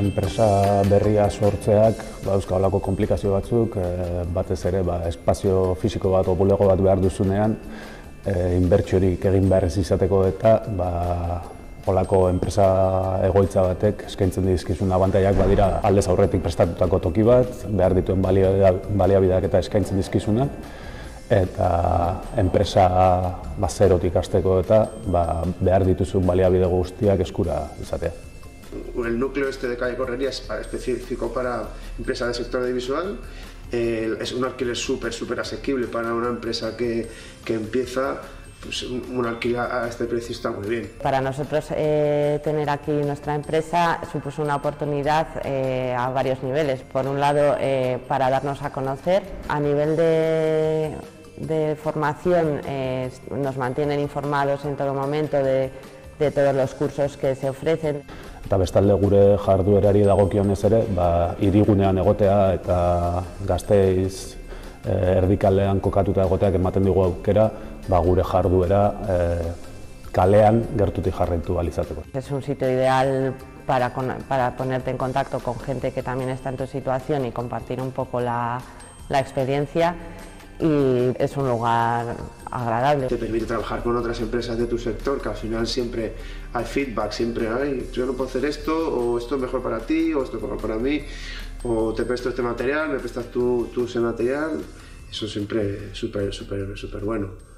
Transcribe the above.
enpresa berria sortzeak ba, olako komplikazio batzuk, e, batez ere ba, espazio fisiko bat o bulego bat behar duzunean, e, inbertsiorik egin behar ez izateko eta ba, olako enpresa egoitza batek eskaintzen dizkizun abantaiak badira aldez aurretik prestatutako toki bat, behar dituen baliabideak eta eskaintzen dizkizunak, eta enpresa bazerotik hasteko eta ba, behar dituzun baliabide guztiak eskura izatea. El núcleo este de calle Correría es específico para empresas del sector audiovisual. Eh, es un alquiler súper, súper asequible para una empresa que, que empieza pues un alquiler a este precio está muy bien. Para nosotros eh, tener aquí nuestra empresa supuso una oportunidad eh, a varios niveles. Por un lado, para darnos a conocer. A nivel de, de formación, nos mantienen informados en todo momento de, de todos los cursos que se ofrecen. Eta bestalde gure jarduerari dagokionez ere, ba, irigunean egotea eta gazteiz eh, erdikaldean kokatuta egoteak ematen digu aukera, ba, gure jarduera eh, kalean gertutik jarraitu balizateko. Es un sitio ideal para, para ponerte en contacto con gente que también está en tu situación y compartir un poco la, la experiencia y es un lugar agradable. Te permite trabajar con otras empresas de tu sector, que al final siempre hay feedback, siempre hay, yo no puedo hacer esto, o esto es mejor para ti, o esto es mejor para mí, o te presto este material, me prestas tú, tú ese material, eso siempre es súper, súper, súper bueno.